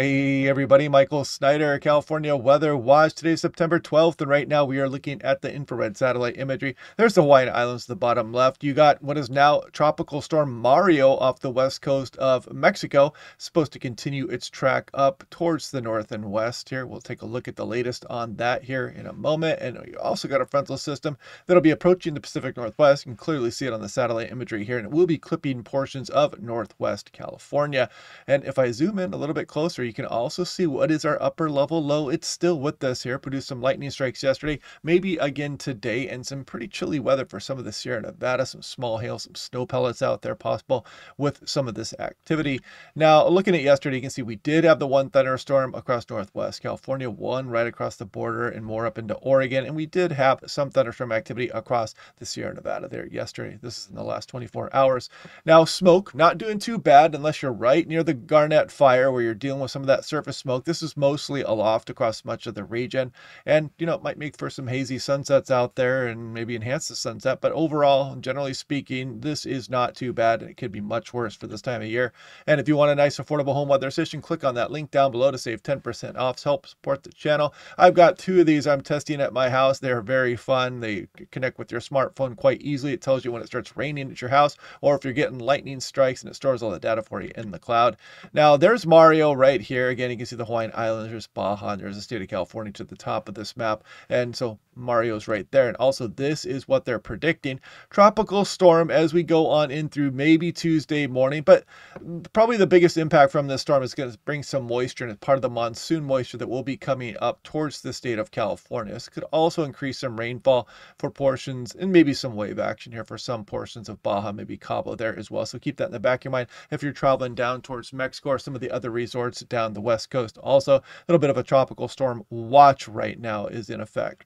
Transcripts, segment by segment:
Hey everybody, Michael Snyder, California Weather Watch. Today is September 12th, and right now we are looking at the infrared satellite imagery. There's the Hawaiian Islands, the bottom left. You got what is now Tropical Storm Mario off the west coast of Mexico. supposed to continue its track up towards the north and west here. We'll take a look at the latest on that here in a moment. And you also got a frontal system that'll be approaching the Pacific Northwest. You can clearly see it on the satellite imagery here, and it will be clipping portions of northwest California. And if I zoom in a little bit closer, you can also see what is our upper level low. It's still with us here. Produced some lightning strikes yesterday, maybe again today, and some pretty chilly weather for some of the Sierra Nevada. Some small hail, some snow pellets out there possible with some of this activity. Now, looking at yesterday, you can see we did have the one thunderstorm across northwest California, one right across the border and more up into Oregon. And we did have some thunderstorm activity across the Sierra Nevada there yesterday. This is in the last 24 hours. Now, smoke, not doing too bad unless you're right near the Garnet fire where you're dealing with some of that surface smoke. This is mostly aloft across much of the region. And, you know, it might make for some hazy sunsets out there and maybe enhance the sunset. But overall, generally speaking, this is not too bad. It could be much worse for this time of year. And if you want a nice, affordable home weather station, click on that link down below to save 10% off. Help support the channel. I've got two of these I'm testing at my house. They're very fun. They connect with your smartphone quite easily. It tells you when it starts raining at your house or if you're getting lightning strikes and it stores all the data for you in the cloud. Now, there's Mario right right here. Again, you can see the Hawaiian Islands, there's Baja, and there's the state of California to the top of this map. And so Mario's right there. And also, this is what they're predicting. Tropical storm as we go on in through maybe Tuesday morning. But probably the biggest impact from this storm is going to bring some moisture, and it's part of the monsoon moisture that will be coming up towards the state of California. This could also increase some rainfall for portions and maybe some wave action here for some portions of Baja, maybe Cabo there as well. So keep that in the back of your mind if you're traveling down towards Mexico or some of the other resorts down the west coast. Also, a little bit of a tropical storm watch right now is in effect.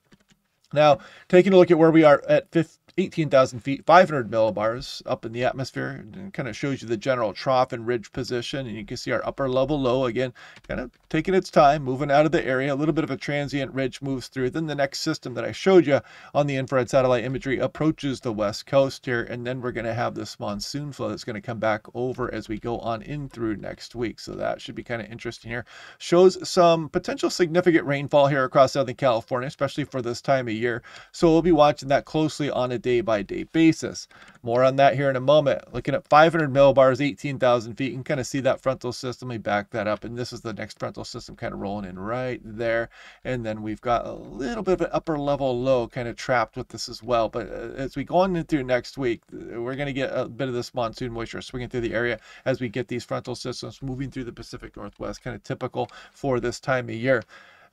Now, taking a look at where we are at 18,000 feet, 500 millibars up in the atmosphere, and kind of shows you the general trough and ridge position. And you can see our upper level low again, kind of taking its time, moving out of the area. A little bit of a transient ridge moves through. Then the next system that I showed you on the infrared satellite imagery approaches the west coast here. And then we're going to have this monsoon flow that's going to come back over as we go on in through next week. So that should be kind of interesting here. Shows some potential significant rainfall here across Southern California, especially for this time of year. So we'll be watching that closely on a day by day basis. More on that here in a moment. Looking at 500 millibars, 18,000 feet, you can kind of see that frontal system. We back that up, and this is the next frontal system kind of rolling in right there. And then we've got a little bit of an upper level low kind of trapped with this as well. But uh, as we go on into next week, we're going to get a bit of this monsoon moisture swinging through the area as we get these frontal systems moving through the Pacific Northwest, kind of typical for this time of year.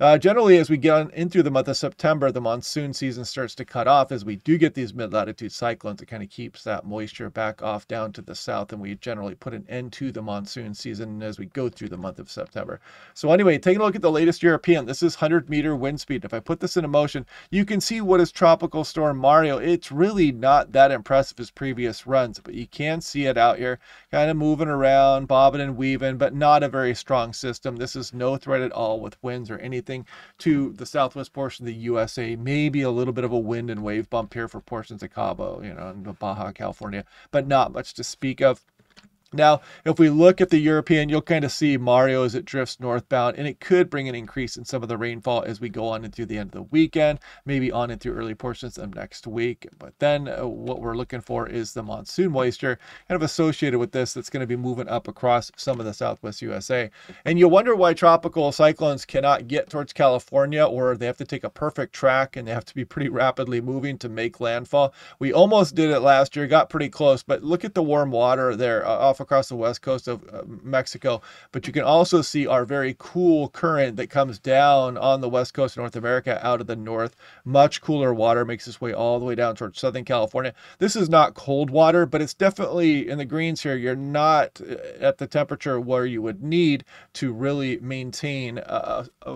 Uh, generally, as we get on into the month of September, the monsoon season starts to cut off as we do get these mid latitude cyclones. It kind of keeps that moisture back off down to the south, and we generally put an end to the monsoon season as we go through the month of September. So, anyway, taking a look at the latest European, this is 100 meter wind speed. If I put this into motion, you can see what is Tropical Storm Mario. It's really not that impressive as previous runs, but you can see it out here, kind of moving around, bobbing and weaving, but not a very strong system. This is no threat at all with winds or anything to the southwest portion of the USA. Maybe a little bit of a wind and wave bump here for portions of Cabo, you know, and Baja California, but not much to speak of. Now, if we look at the European, you'll kind of see Mario as it drifts northbound, and it could bring an increase in some of the rainfall as we go on into the end of the weekend, maybe on into early portions of next week. But then uh, what we're looking for is the monsoon moisture kind of associated with this that's going to be moving up across some of the southwest USA. And you wonder why tropical cyclones cannot get towards California or they have to take a perfect track and they have to be pretty rapidly moving to make landfall. We almost did it last year, got pretty close, but look at the warm water there uh, off across the west coast of uh, Mexico. But you can also see our very cool current that comes down on the west coast of North America out of the north. Much cooler water makes its way all the way down towards Southern California. This is not cold water, but it's definitely in the greens here. You're not uh, at the temperature where you would need to really maintain a, a,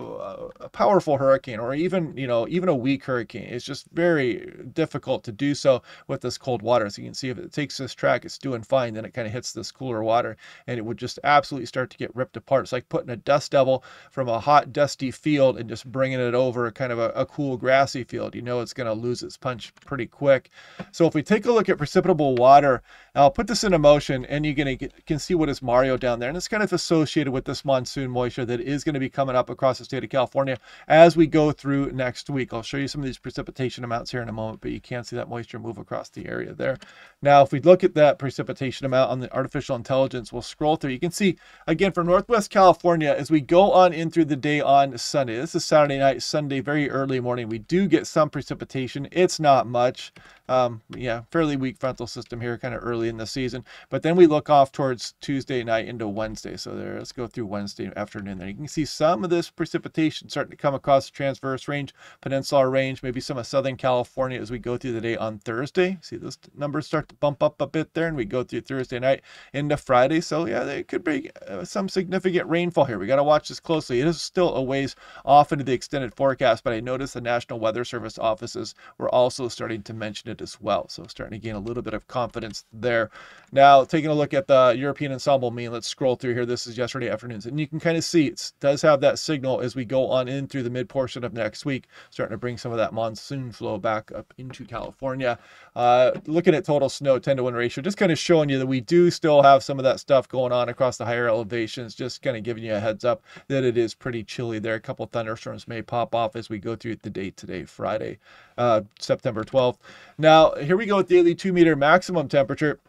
a powerful hurricane or even, you know, even a weak hurricane. It's just very difficult to do so with this cold water. So you can see if it takes this track, it's doing fine. Then it kind of hits this cooler water, and it would just absolutely start to get ripped apart. It's like putting a dust devil from a hot, dusty field and just bringing it over kind of a, a cool, grassy field. You know it's going to lose its punch pretty quick. So if we take a look at precipitable water, I'll put this into motion, and you can, can see what is Mario down there, and it's kind of associated with this monsoon moisture that is going to be coming up across the state of California as we go through next week. I'll show you some of these precipitation amounts here in a moment, but you can see that moisture move across the area there. Now, if we look at that precipitation amount on the artificial intelligence, we'll scroll through. You can see, again, for Northwest California, as we go on in through the day on Sunday, this is Saturday night, Sunday, very early morning, we do get some precipitation. It's not much. Um, yeah, fairly weak frontal system here, kind of early in the season. But then we look off towards Tuesday night into Wednesday. So there, let's go through Wednesday afternoon. There you can see some of this precipitation starting to come across the transverse range, peninsula range, maybe some of Southern California as we go through the day on Thursday. See those numbers start to bump up a bit there, and we go through Thursday night into Friday. So yeah, there could be uh, some significant rainfall here. We got to watch this closely. It is still a ways off into the extended forecast, but I noticed the National Weather Service offices were also starting to mention it as well. So starting to gain a little bit of confidence there. Now, taking a look at the European ensemble mean, let's scroll through here. This is yesterday afternoons, and you can kind of see it does have that signal as we go on in through the mid portion of next week, starting to bring some of that monsoon flow back up into California. Uh, looking at total snow 10 to 1 ratio, just kind of showing you that we do still have some of that stuff going on across the higher elevations, just kind of giving you a heads up that it is pretty chilly there. A couple thunderstorms may pop off as we go through the day today, Friday, uh, September 12th. Now, here we go with daily two meter maximum temperature.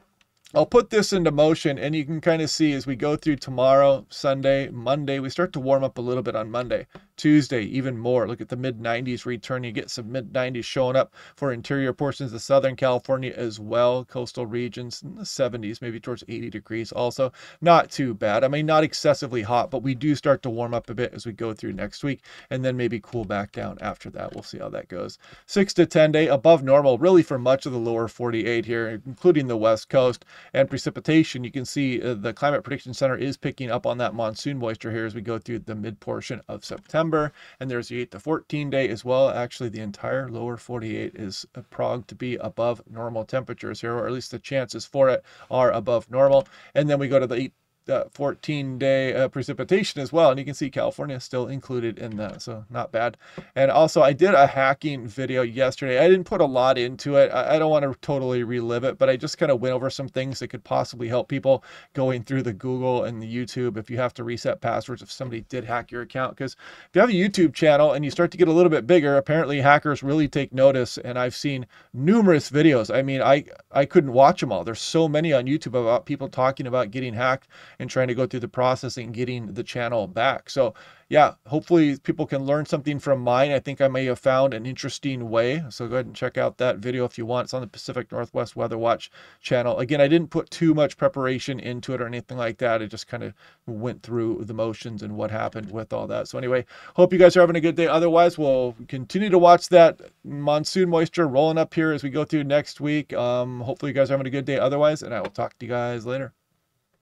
I'll put this into motion and you can kind of see as we go through tomorrow, Sunday, Monday, we start to warm up a little bit on Monday. Tuesday, even more. Look at the mid 90s return. You get some mid 90s showing up for interior portions of Southern California as well. Coastal regions in the 70s, maybe towards 80 degrees also. Not too bad. I mean, not excessively hot, but we do start to warm up a bit as we go through next week and then maybe cool back down after that. We'll see how that goes. 6 to 10 day above normal, really for much of the lower 48 here, including the west coast. And precipitation, you can see uh, the Climate Prediction Center is picking up on that monsoon moisture here as we go through the mid portion of September. And there's the 8 to 14 day as well. Actually, the entire lower 48 is prog to be above normal temperatures here, or at least the chances for it are above normal. And then we go to the 8 uh, 14 day uh, precipitation as well. And you can see California is still included in that. So not bad. And also I did a hacking video yesterday. I didn't put a lot into it. I, I don't want to totally relive it, but I just kind of went over some things that could possibly help people going through the Google and the YouTube if you have to reset passwords if somebody did hack your account. Because if you have a YouTube channel and you start to get a little bit bigger, apparently hackers really take notice. And I've seen numerous videos. I mean, I, I couldn't watch them all. There's so many on YouTube about people talking about getting hacked and trying to go through the process and getting the channel back. So yeah, hopefully people can learn something from mine. I think I may have found an interesting way. So go ahead and check out that video if you want. It's on the Pacific Northwest Weather Watch channel. Again, I didn't put too much preparation into it or anything like that. I just kind of went through the motions and what happened with all that. So anyway, hope you guys are having a good day. Otherwise, we'll continue to watch that monsoon moisture rolling up here as we go through next week. Um, hopefully you guys are having a good day otherwise, and I will talk to you guys later.